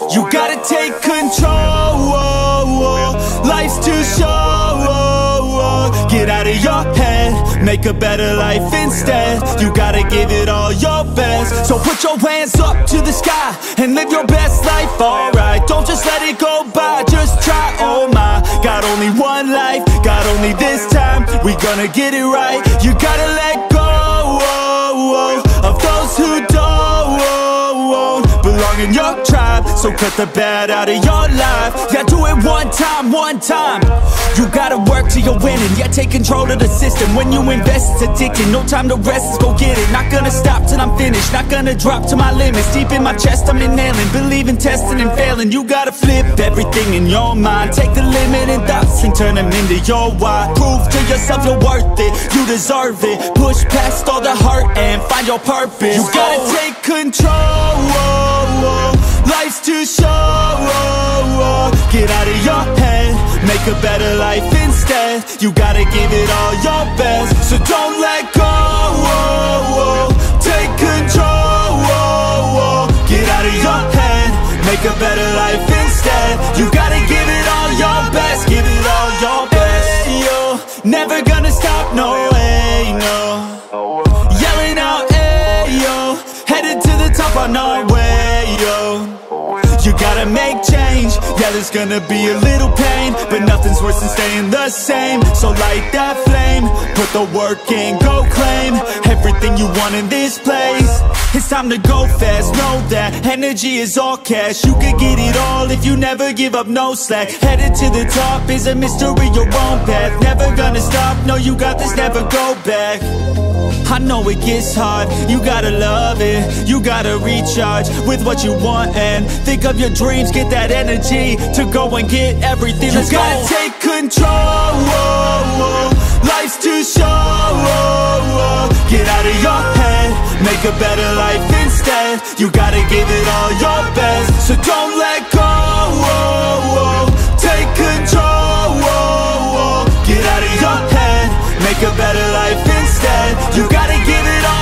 You gotta take control. Life's too short. Get out of your head, make a better life instead. You gotta give it all your best. So put your hands up to the sky and live your best life, alright. Don't just let it go by, just try, oh my. Got only one life, got only this time. We gonna get it right. You gotta let go So cut the bad out of your life. Yeah, do it one time, one time. You gotta work till you're winning. Yeah, take control of the system. When you invest, it's addicting. No time to rest, let's go get it. Not gonna stop till I'm finished. Not gonna drop to my limits. Deep in my chest, I'm inhaling. Believe in testing and failing. You gotta flip everything in your mind. Take the limiting thoughts and turn them into your why. Prove to yourself you're worth it. You deserve it. Push past all the hurt and find your purpose. You gotta take control. Life's show. Get out of your head, make a better life instead. You gotta give it all your best, so don't let go. Take control. Get out of your head, make a better life instead. You gotta give it all your best, give it all your best. You're never gonna stop, no way, no. Yelling out, hey headed to the top way, yo. You gotta make change, yeah there's gonna be a little pain But nothing's worse than staying the same. So light that flame, put the work in, go claim Everything you want in this place. It's time to go fast, know that Energy is all cash, you could get it all If you never give up, no slack. Headed to the top is a mystery, your own path. Never gonna stop, no you got this, never go back I know it gets hard, you gotta love it. You gotta recharge with what you want And think of your dreams, get that energy To go and get everything, you let's go You gotta take control. Life's too short. Get out of your head, make a better life instead. You gotta give it all your best. So don't let go. Take control. Get out of your head, make a better life instead You gotta give it all